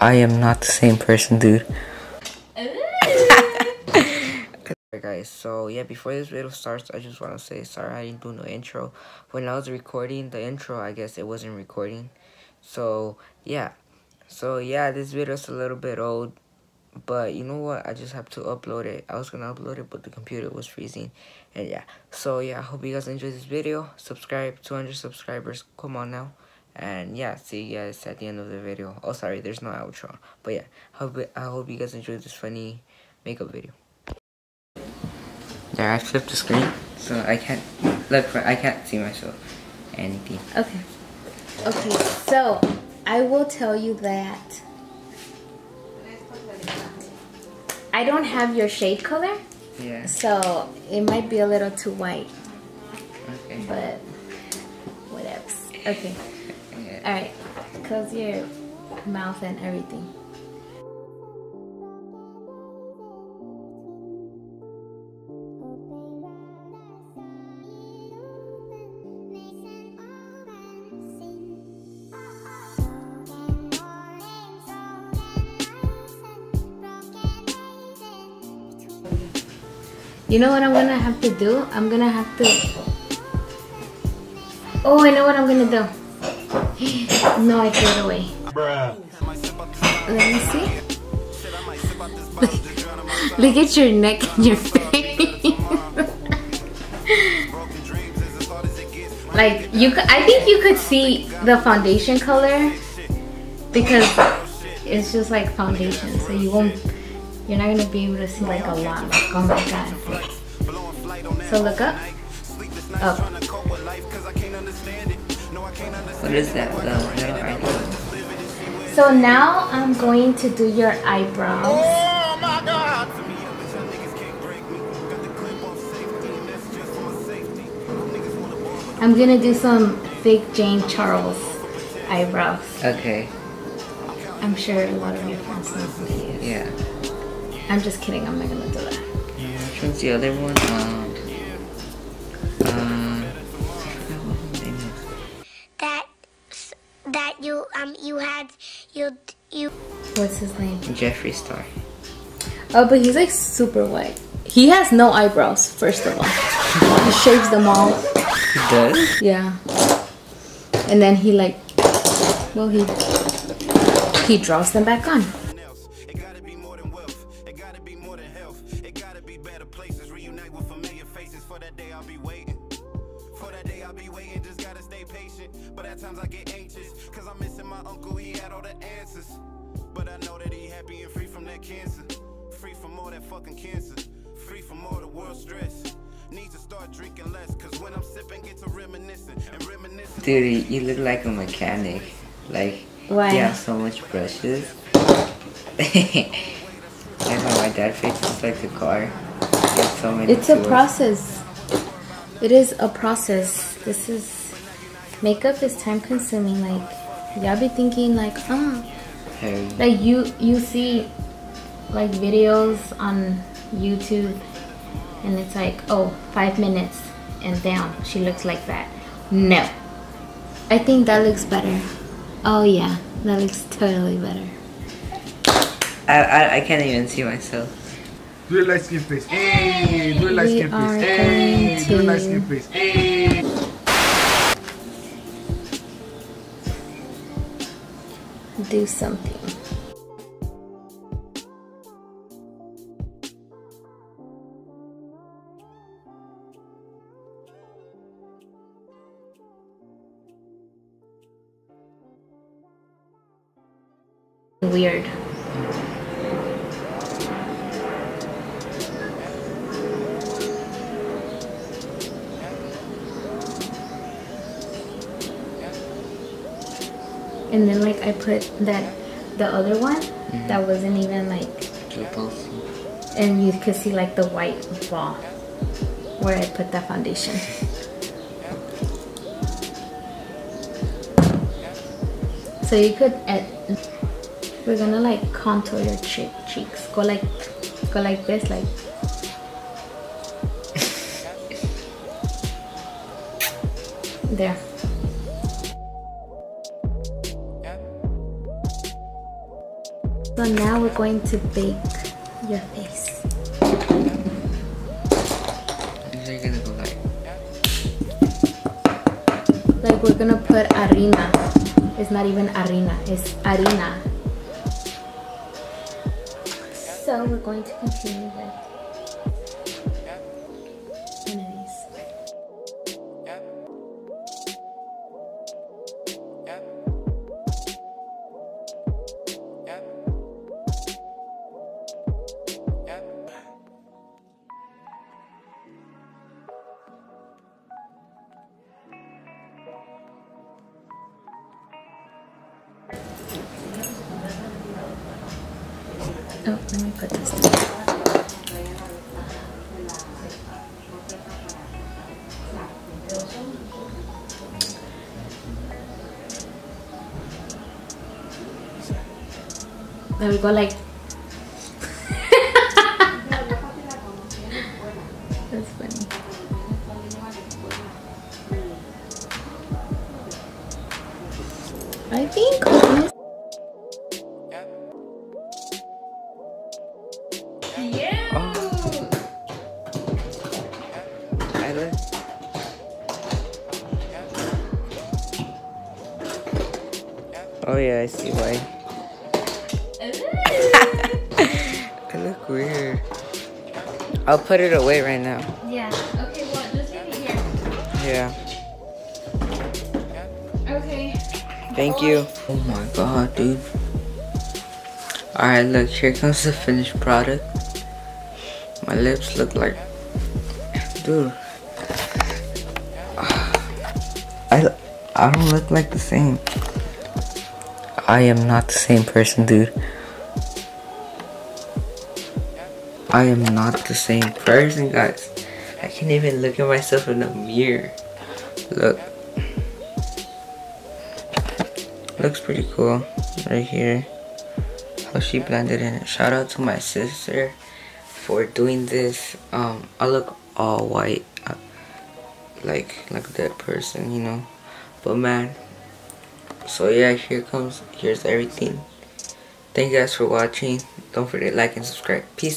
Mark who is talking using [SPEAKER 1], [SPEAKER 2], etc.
[SPEAKER 1] I am not the same person, dude. Alright guys, so yeah, before this video starts, I just want to say sorry I didn't do no intro. When I was recording the intro, I guess it wasn't recording. So, yeah. So, yeah, this video is a little bit old. But you know what? I just have to upload it. I was to upload it, but the computer was freezing. And yeah. So, yeah, I hope you guys enjoyed this video. Subscribe. 200 subscribers. Come on now. And yeah, see you guys at the end of the video. Oh, sorry, there's no outro. But yeah, hope I hope you guys enjoyed this funny makeup video. There, I flipped the screen, so I can't look. I can't see myself anything.
[SPEAKER 2] Okay. Okay, so I will tell you that I don't have your shade color.
[SPEAKER 1] Yeah.
[SPEAKER 2] So it might be a little too white.
[SPEAKER 1] Okay.
[SPEAKER 2] But whatever. Okay. Alright. Close your mouth and everything. You know what I'm gonna have to do? I'm gonna have to. Oh, I know what I'm gonna do. No, I threw it away. Let me see. Look at your neck and your face. like you, I think you could see the foundation color because it's just like foundation, so you won't. You're not gonna be able to see like a lot. Like, oh my god. So look up. Up.
[SPEAKER 1] What is that? Icon.
[SPEAKER 2] So now I'm going to do your eyebrows. I'm gonna do some fake James Charles eyebrows.
[SPEAKER 1] Okay.
[SPEAKER 2] I'm sure a lot of your friends know who he is.
[SPEAKER 1] Yeah.
[SPEAKER 2] I'm just kidding, I'm not gonna do that.
[SPEAKER 1] Which one's the other one? Um. Um.
[SPEAKER 3] You um you had you you
[SPEAKER 2] What's his name?
[SPEAKER 1] Jeffree Star.
[SPEAKER 2] Oh, but he's like super white. He has no eyebrows, first of all. He shaves them all.
[SPEAKER 1] He does?
[SPEAKER 2] Yeah. And then he like, well, he he draws them back on.
[SPEAKER 4] else. It gotta be more than wealth. It gotta be more than health. It gotta be better places. Reunite with familiar faces. For that day I'll be waiting. For that day I'll be waiting. Just gotta stay patient. But at times I get anxious. Cause I'm missing my uncle. He had all the answers. But I know that he happy and free from that cancer. Free from all that fucking cancer. Free from all the world stress. Need to start drinking less. Cause when I'm sipping, get to reminiscing. And reminiscing.
[SPEAKER 1] Dude, you look like a mechanic. Like,
[SPEAKER 2] Why?
[SPEAKER 1] you have so much brushes. Like how my dad fixes like the car. So many
[SPEAKER 2] It's a process. It is a process. This is makeup is time consuming. Like y'all be thinking like, ah,
[SPEAKER 1] Hairy.
[SPEAKER 2] like you you see like videos on YouTube and it's like oh five minutes and down she looks like that no I think that looks better oh yeah that looks totally better
[SPEAKER 1] I, I I can't even see myself.
[SPEAKER 5] Do a light skin face. Hey, do a light skin face. Hey, do a light skin face. Hey.
[SPEAKER 2] do something weird and then like I put that the other one mm-hmm. that wasn't even like and you could see like the white ball where I put the foundation. So you could add, we're gonna like contour your cheek, cheeks. Go like, go like this, like. There. So now we're going to bake your face.
[SPEAKER 1] Like.
[SPEAKER 2] Like we're gonna put harina. It's not even harina, it's harina. So we're going to continue with Oh, let me put this down. There we go, like. That's funny. I think
[SPEAKER 1] Oh yeah, I see why. I look weird. I'll put it away right now.
[SPEAKER 2] Yeah. Okay. Well, just leave it here.
[SPEAKER 1] Yeah.
[SPEAKER 2] Okay.
[SPEAKER 1] Thank you. Oh my god, dude. Alright, look, here comes the finished product. My lips look like. Dude. I, I don't look like the same. I am not the same person, dude. I am not the same person, guys. I can't even look at myself in the mirror. Look. Looks pretty cool right here. How she blended in. Shout out to my sister for doing this. Um, I look all white, like like dead person, you know. But man, so yeah, here comes. Here's everything. Thank you guys for watching. Don't forget to like and subscribe. Peace.